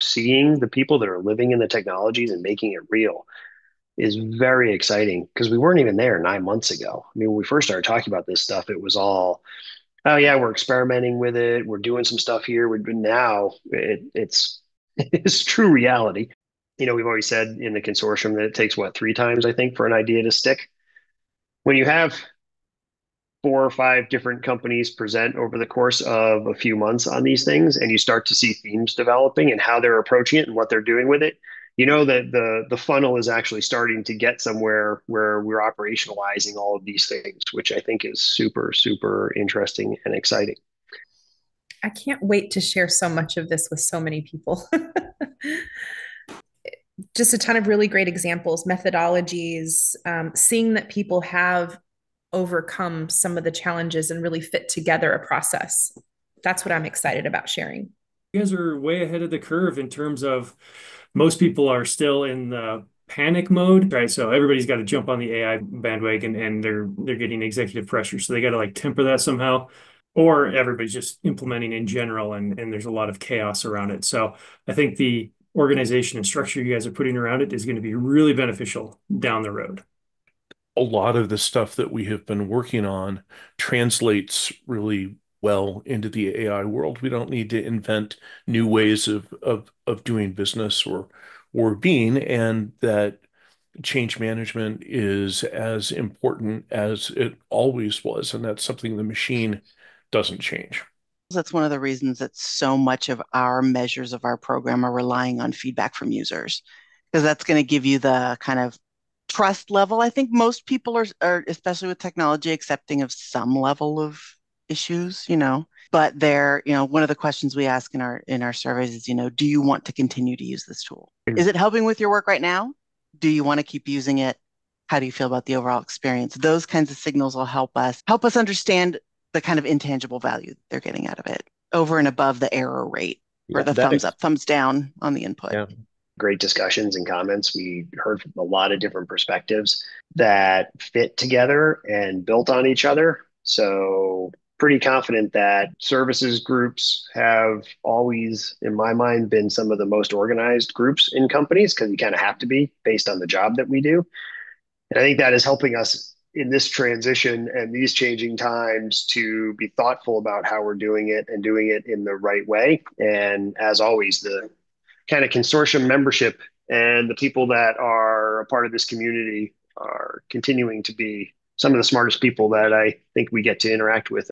seeing the people that are living in the technologies and making it real is very exciting because we weren't even there nine months ago. I mean, when we first started talking about this stuff, it was all, oh yeah, we're experimenting with it, we're doing some stuff here. We're now it, it's it's true reality. You know, we've always said in the consortium that it takes what three times I think for an idea to stick. When you have four or five different companies present over the course of a few months on these things and you start to see themes developing and how they're approaching it and what they're doing with it you know that the the funnel is actually starting to get somewhere where we're operationalizing all of these things which i think is super super interesting and exciting. I can't wait to share so much of this with so many people. Just a ton of really great examples methodologies um, seeing that people have overcome some of the challenges and really fit together a process. That's what I'm excited about sharing. You guys are way ahead of the curve in terms of most people are still in the panic mode, right? So everybody's got to jump on the AI bandwagon and they're they're getting executive pressure. So they got to like temper that somehow. Or everybody's just implementing in general and, and there's a lot of chaos around it. So I think the organization and structure you guys are putting around it is going to be really beneficial down the road a lot of the stuff that we have been working on translates really well into the AI world. We don't need to invent new ways of of of doing business or or being, and that change management is as important as it always was, and that's something the machine doesn't change. That's one of the reasons that so much of our measures of our program are relying on feedback from users, because that's going to give you the kind of trust level. I think most people are, are, especially with technology, accepting of some level of issues, you know. But they're, you know, one of the questions we ask in our in our surveys is, you know, do you want to continue to use this tool? Is it helping with your work right now? Do you want to keep using it? How do you feel about the overall experience? Those kinds of signals will help us help us understand the kind of intangible value they're getting out of it over and above the error rate or the thumbs up, thumbs down on the input. Yeah great discussions and comments. We heard from a lot of different perspectives that fit together and built on each other. So, pretty confident that services groups have always, in my mind, been some of the most organized groups in companies because you kind of have to be based on the job that we do. And I think that is helping us in this transition and these changing times to be thoughtful about how we're doing it and doing it in the right way. And as always, the kind of consortium membership and the people that are a part of this community are continuing to be some of the smartest people that I think we get to interact with